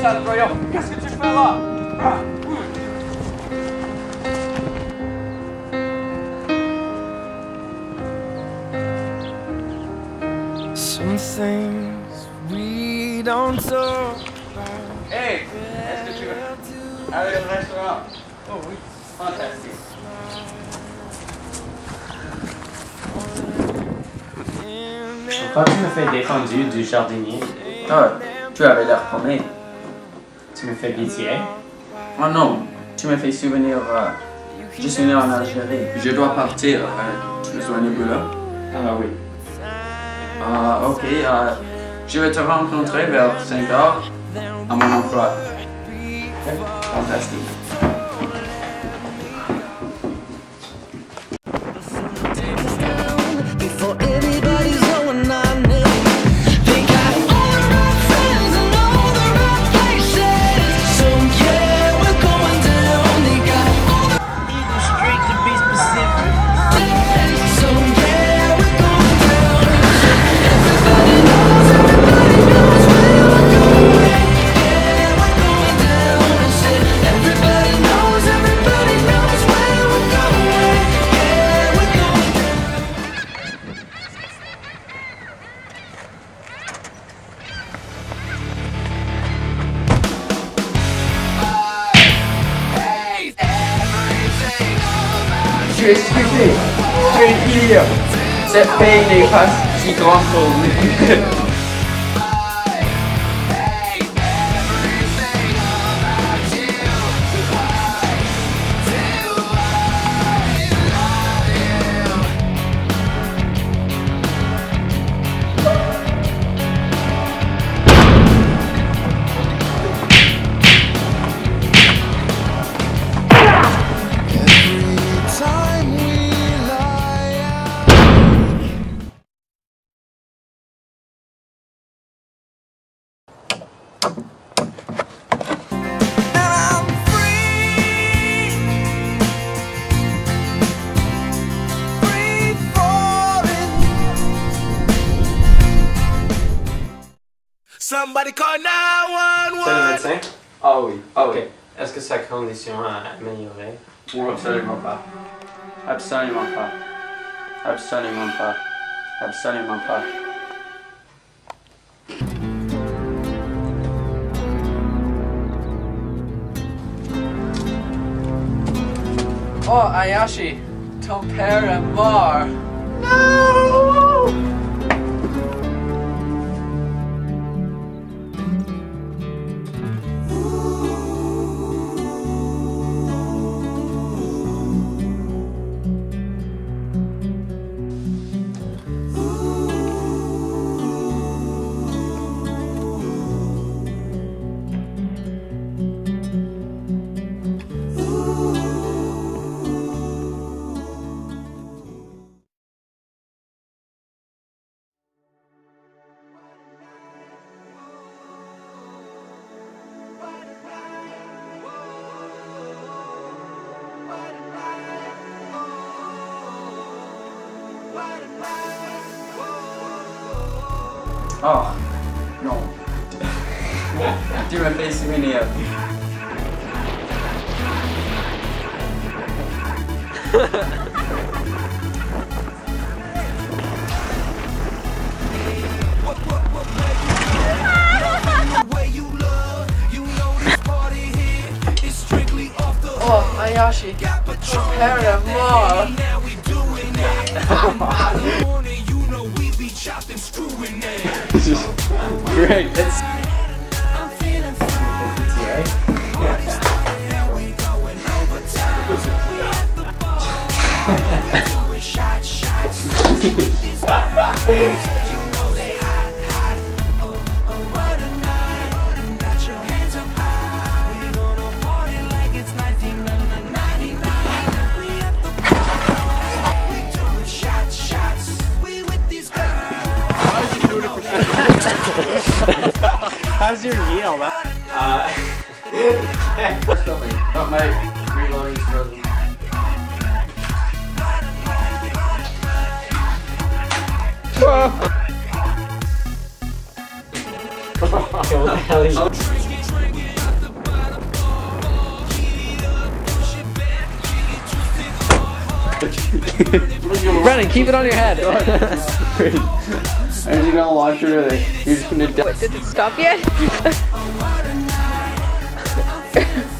sale voyons Qu'est-ce que tu fais là? Ah, Some things we don't talk about. Hey, est-ce que tu veux aller au restaurant? Oh oui, fantastique. Quand tu me fais défendu du jardinier, Ah, tu avais l'air paumé. Tu me fais pitié. Oh non, tu me fais souvenir. euh, je suis né en Algérie. Je dois partir. euh, tu es sur le boulot Ah oui. Ah, ok. euh, je vais te rencontrer vers 5 heures à mon emploi. Fantastique. es stupide, tu es idiot. Cette paix n'est pas si grande pour nous. Somebody call 911. C'est le médecin? Ah oui, ah oui. Est-ce que sa condition a amélioré? Non, absolument pas. Absolument pas. Absolument pas. Absolument pas. Oh, Ayachi, ton père est mort. Oh, non. tu me fais souvenir. Oh, Ayachi, ton père est mort. Great. That's I'm How's your meal? Uh, but my reloading's frozen. what the hell is Brennan, keep it on your head. Are you gonna watch it or you're just gonna die? Wait, did it stop yet?